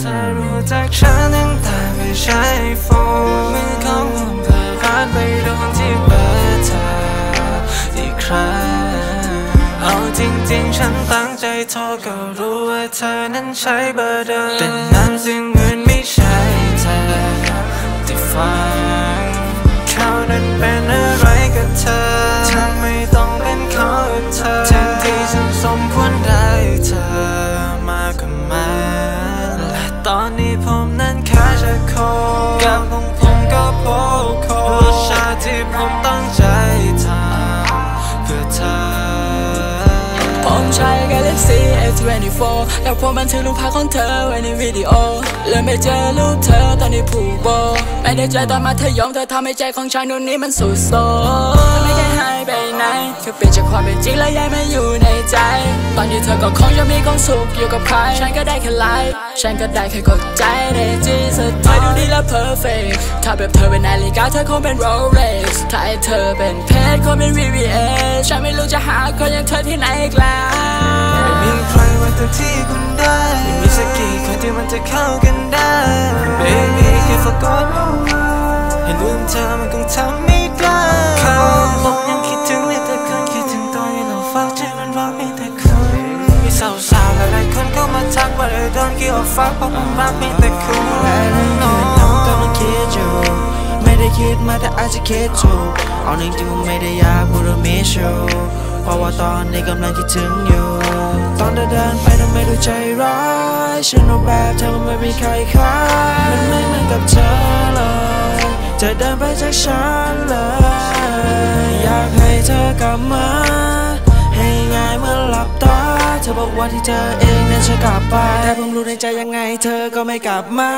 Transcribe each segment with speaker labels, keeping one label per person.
Speaker 1: เธอรู้จักฉันตั้งแต่ไม่ใช่โฟนมือของผมเพื่อพลาดไปโดนที่เบอร์เธออีกครั้งเอาจริงๆ ฉันตั้งใจโทรก็รู้ว่าเธอนั้นใช้เบอร์เดิมแต่นั้นสิ่งอื่นไม่ใช่เธอที่ฟังเขานั้นเป็นอะไรกับเธอ ค่ ผมใช้
Speaker 2: Galaxy S24 แล้วผมบันทึกรูปภาพของเธอไว้ในวิดีโอเลยไม่เจอรูปเธอตอนที่ผูกโบไม่ได้เจอตอนมัธอยอมเธอทำให้ใจของฉันนู่นนี้มันสุดโซมไม่ได้หายไปไหนแค่เปลี่ยนจากความเป็นจริงแล้วย้ายมาอยู่ในใจ ตอนที่เธอก็คงจะมีความสุขอยู่กับใคร ฉันก็ได้แค่ไลฟ์ฉันก็ได้แค่กดใจในจีสุดท้ายดูดีและเพอร์เฟกถ้าแบบเธอเป็นนาฬิกาเธอคงเป็นโรเล็กถ้าเธอเป็นเพชรคงเป็น VVS ฉันไม่รู้จะหาคนอย่างเธอที่ไหนอีกแล้ว
Speaker 1: ไม่มีใครว่าตัวที่คุณได้ไม่มีสักกี่คนที่มันจะเข้ากันได้ Baby แค่ forgot ให้ลืมเธอมันคงทำไม่ได้เขาผมยังคิดถึงเลยแต่คืนคิดถึงตอนที่เราฝากใจมันรักมีแต่คุณมีสาวๆหลายๆคนเข้ามาทักว่าเลยโดนกี่ออกฟ้าเพราะผมรักมีแต่คุณ
Speaker 3: และนคืนนั้นกำลังคิดอยู่ไม่ได้คิดมาแต่อาจจะคิดถูกเอาจริงๆผมไม่ได้อยากพูดว่ามิสยู เพราะว่าตอนนี้กำลังคิดถึงอยู่ ตอนเธอเดินไปทำไมดูใจร้ายฉันรู้แบบเธอไม่มีใครคล้ายมันไม่เหมือนกับเธอเลยเธอเดินไปจากฉันเลย อยากให้เธอกลับมาให้ง่ายเมื่อหลับตา เธอบอกว่าที่เธอเองนั้นจะกลับไปแต่ผมรู้ในใจยังไง เธอก็ไม่กลับมา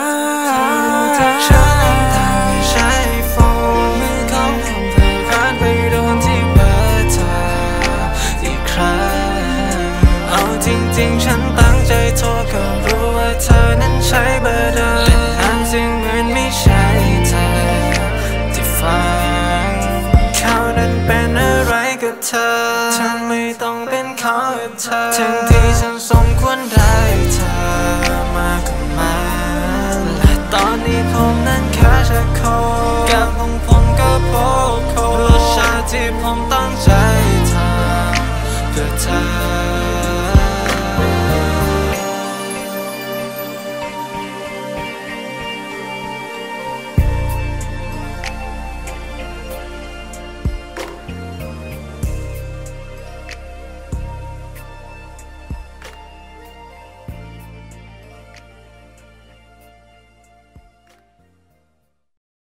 Speaker 1: กับเธอฉันไม่ต้องเป็นเขากับเธอทั้งที่ฉันสมควรได้เธอมากกว่ามันและตอนนี้ผมนั้นแค่จะโคกับของผมก็โพโครสชาติที่ผมตั้งใจทำเพื่อเธอ